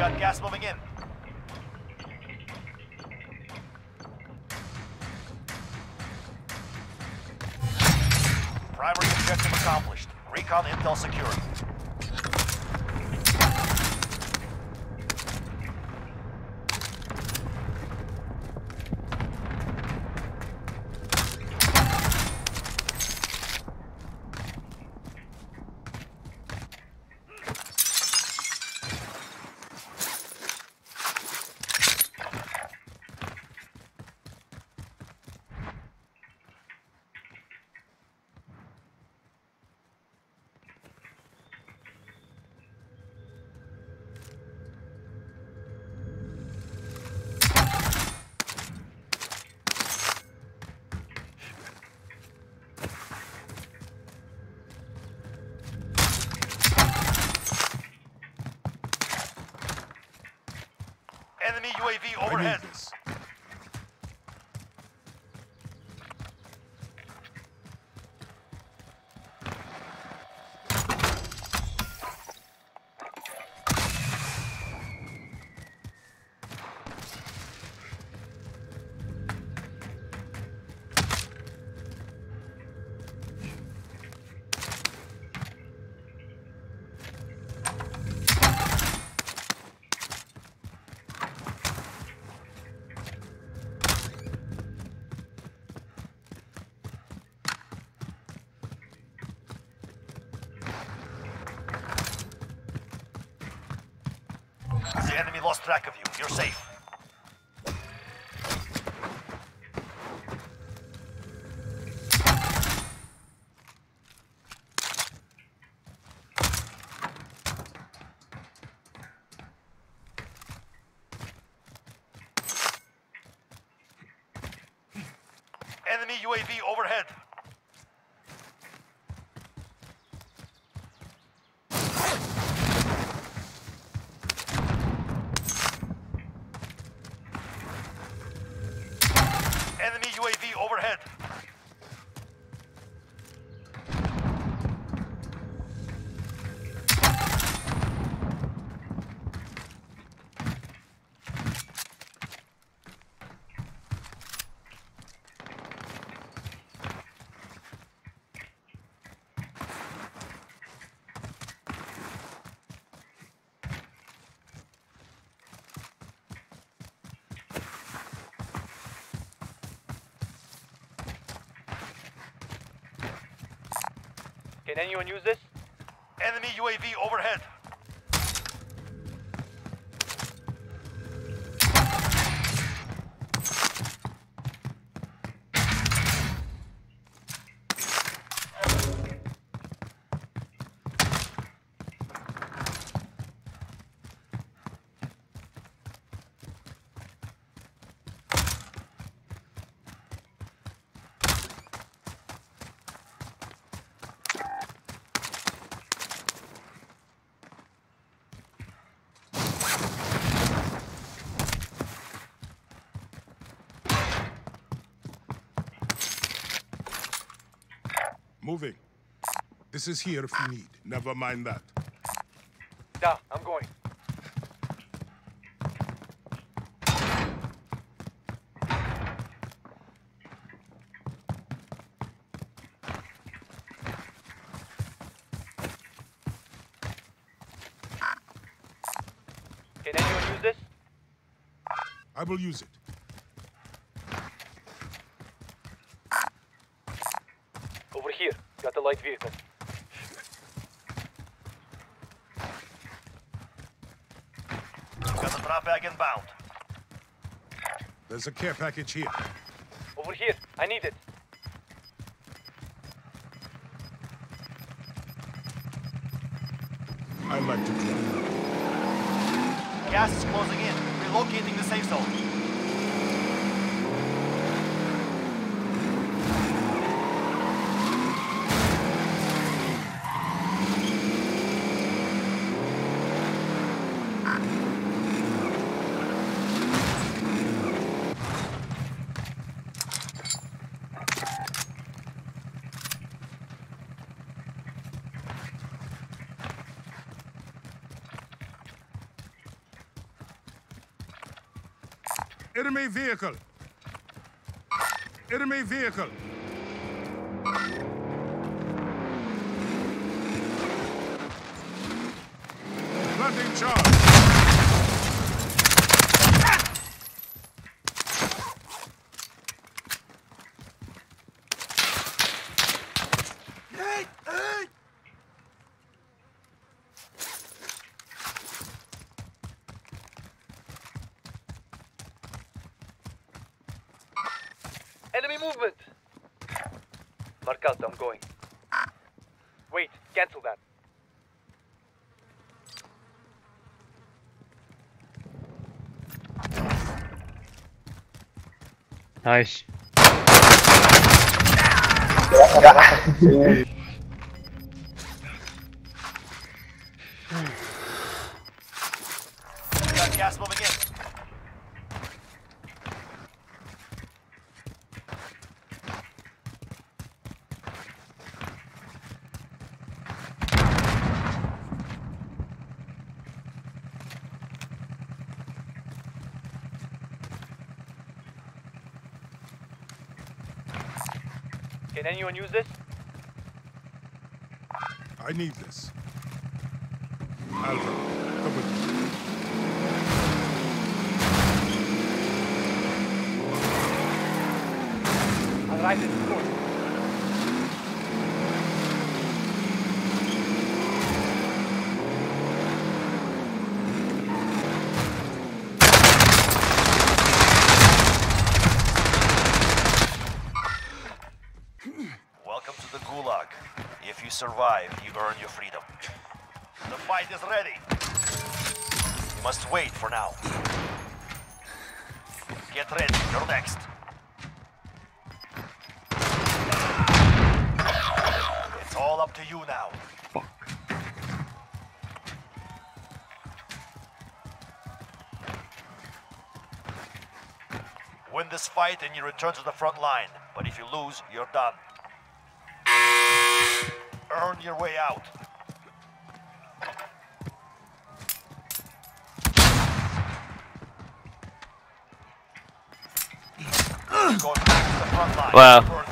got gas moving in. Primary objective accomplished. Recon intel secured. Enemy UAV I need overhead. this. Lost track of you. You're safe. Enemy UAV overhead. Enemy UAV overhead. Can anyone use this? Enemy UAV overhead. Moving. This is here if you need. Never mind that. Da, I'm going. Can anyone use this? I will use it. Over here. Got the light vehicle. Got the drop bag inbound. There's a care package here. Over here. I need it. I like to drive. Gas is closing in. Relocating the safe zone. Enemy vehicle. Enemy vehicle. Planting charge. Enemy movement! Mark out, I'm going. Wait, cancel that. Nice. Got gas moving in. Can anyone use this? I need this. Alpha, come with me. I'll ride it through. Welcome to the Gulag. If you survive, you earn your freedom. The fight is ready. You must wait for now. Get ready, you're next. It's all up to you now. Win this fight and you return to the front line. But if you lose, you're done. Earn your way out. Going back to the front line. Wow.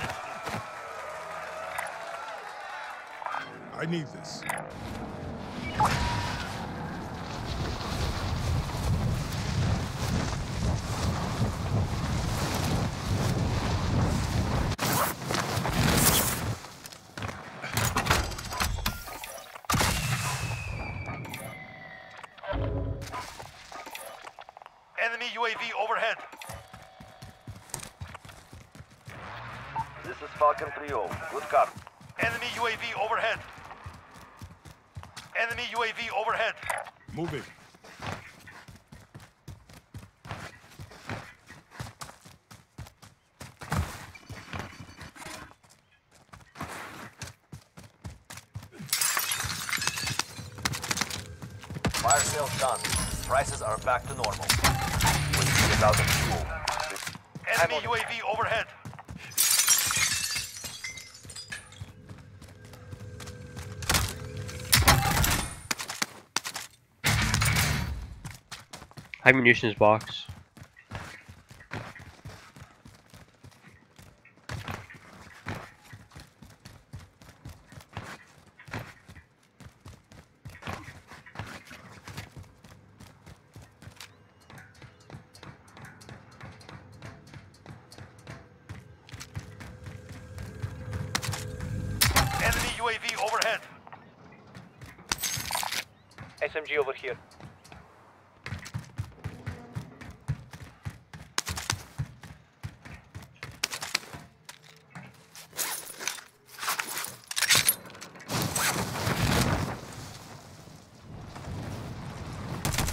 I need this. Enemy UAV overhead. This is Falcon 3-0. Good copy. Enemy UAV overhead. Enemy UAV overhead. Moving. Fire sales done. Prices are back to normal. We'll see fuel. Enemy I'm on it. UAV overhead. High munitions box. Enemy UAV overhead. SMG over here.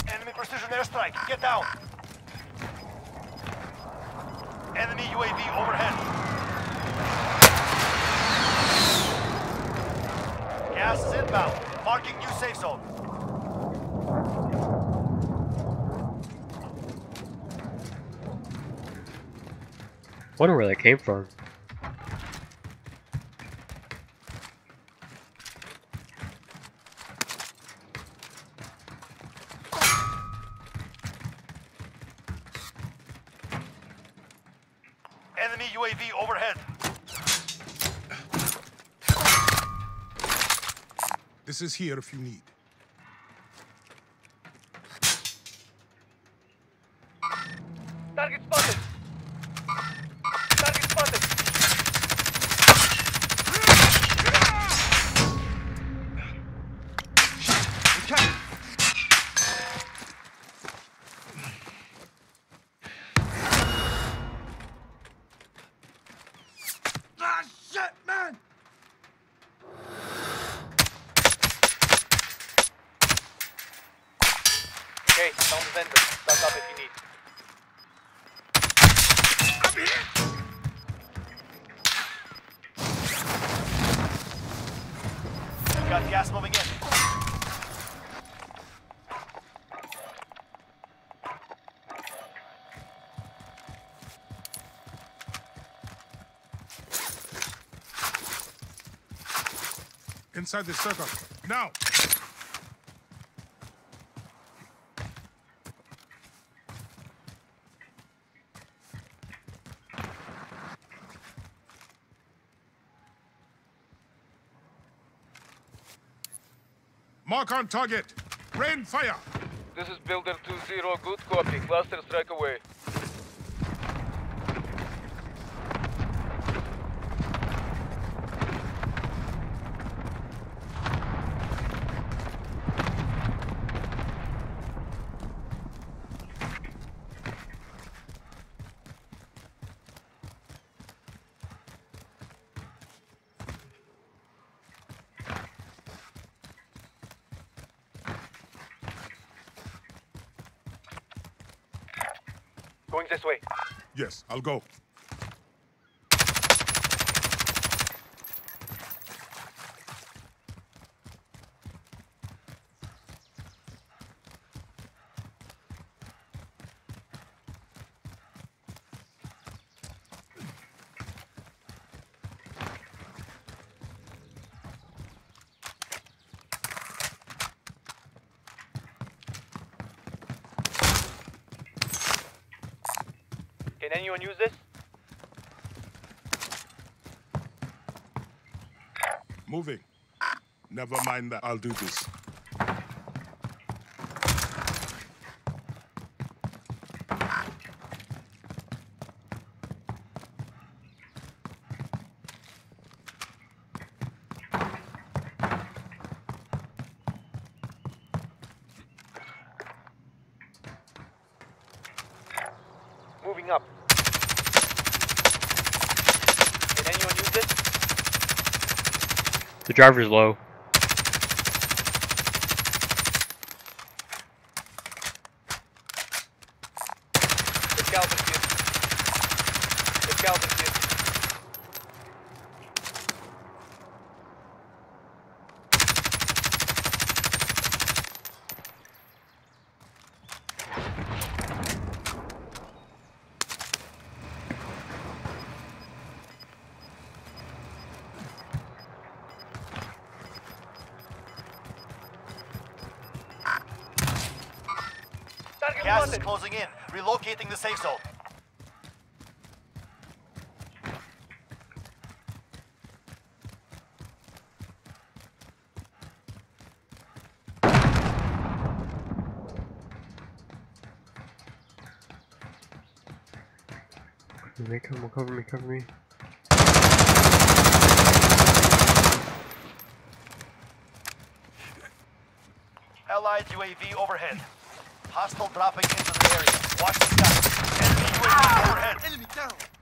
Enemy precision airstrike. Get down. Enemy UAV overhead. Gas is inbound. Marking new safe zone. Wonder where that came from. Enemy UAV overhead. This is here if you need. Target spotted. Target spotted. Okay, found the vendor. Stock up if you need. Got gas moving in. Inside the circle. Now! Mark on target. Rain fire. This is Builder 2-0. Good copy. Cluster strike away. Going this way. Yes, I'll go. Anyone use this? Moving. Never mind that. I'll do this. Moving up. Can anyone use this? The driver's low. Gas is closing in. Relocating the safe zone. Cover me, come on, cover me, cover me. Allied UAV overhead. Hostile dropping into the area. Watch the sky. Enemy UAV ah! overhead. Enemy down.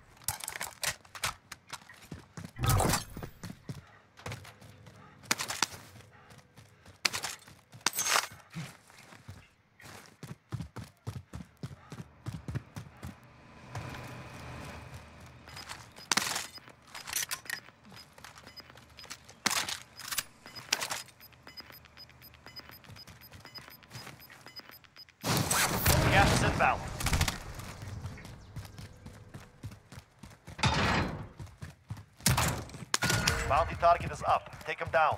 Is up. Take him down.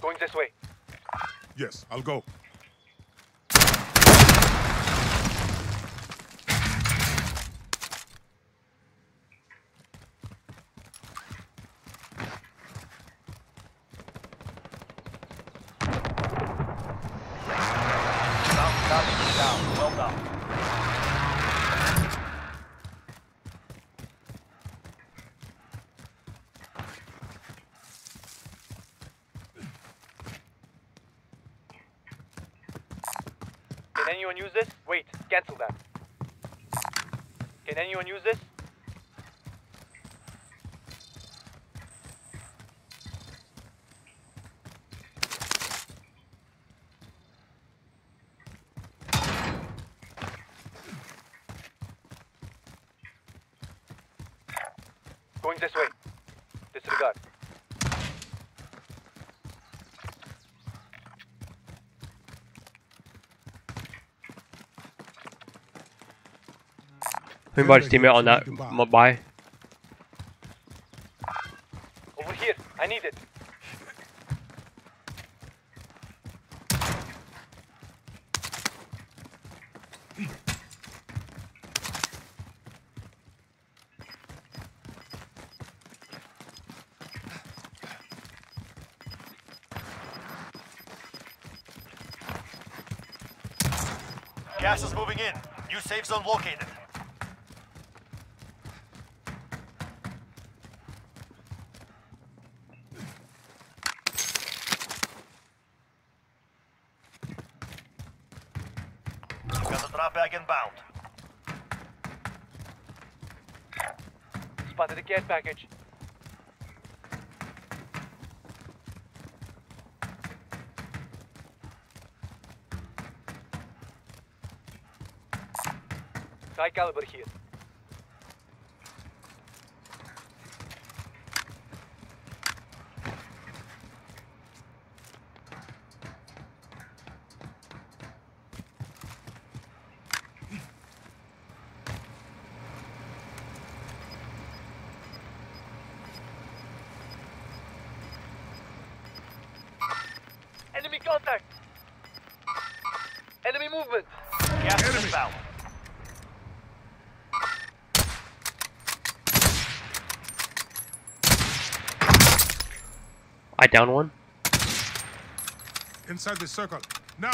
Going this way. Yes, I'll go. Use this? Wait, cancel that. Can anyone use this? Going this way. Disregard. Anybody's teammate on that m- buy. Over here. I need it. Gas is moving in. New safe zone located. Got the drop bag inbound. Spotted a care package. High caliber here. Enemy contact! Enemy movement! Gas is Enemy. inbound. I down one. Inside the circle. Now!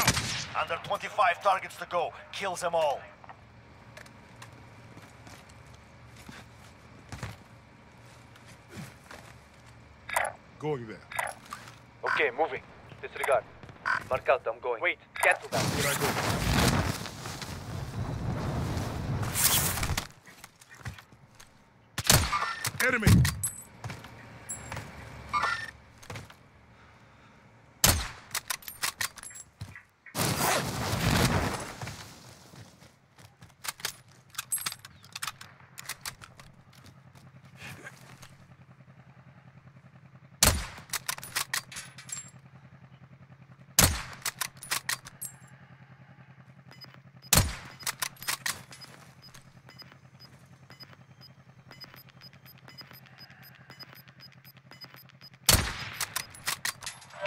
Under 25 targets to go. Kills them all. Going there. Okay, moving. Disregard. Mark out, I'm going. Wait, cancel that. Here I go. Enemy!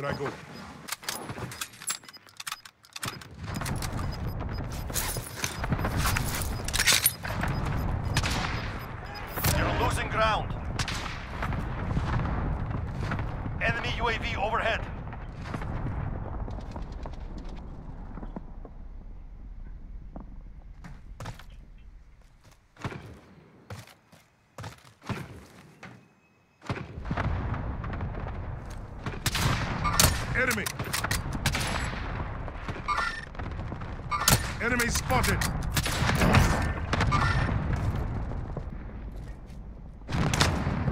Here I go. You're losing ground. Enemy UAV overhead. Enemy! Enemy spotted!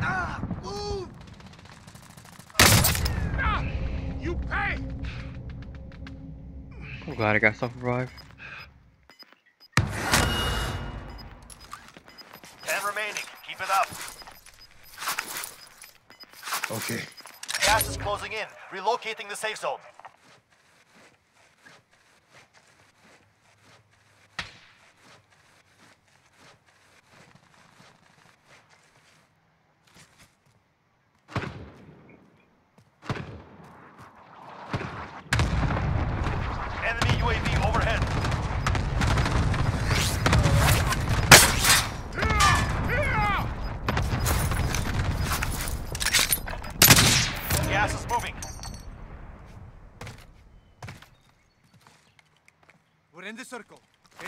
Ah! Move! Ah! You pay! I'm glad I got self revive. Ten remaining. Keep it up. Okay. Gas is closing in. Relocating the safe zone.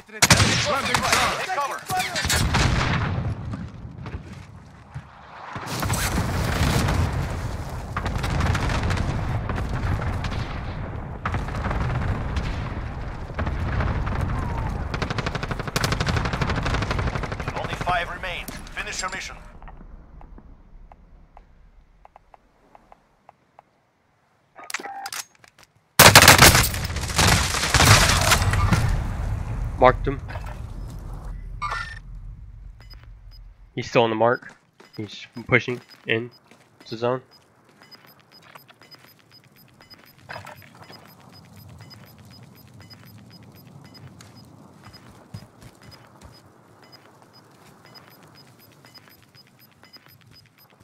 Only five remain. Finish your mission. Marked him. He's still on the mark. He's pushing in to zone.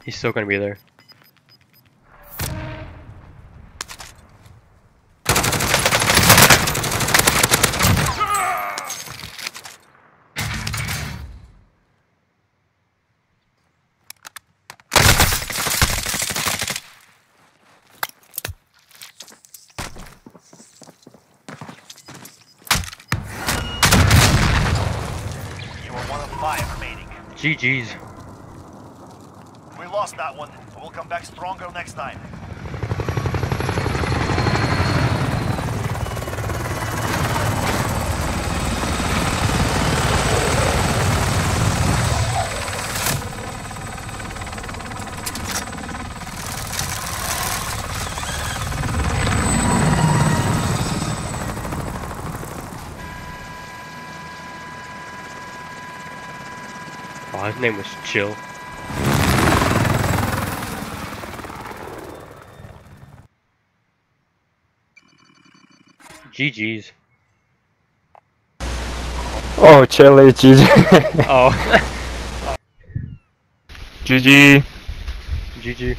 He's still gonna be there. You are one of five remaining. GG's. We lost that one. We'll come back stronger next time. Oh, his name was Chill. GG's. Oh, Chile, GG. Oh, GG. GG.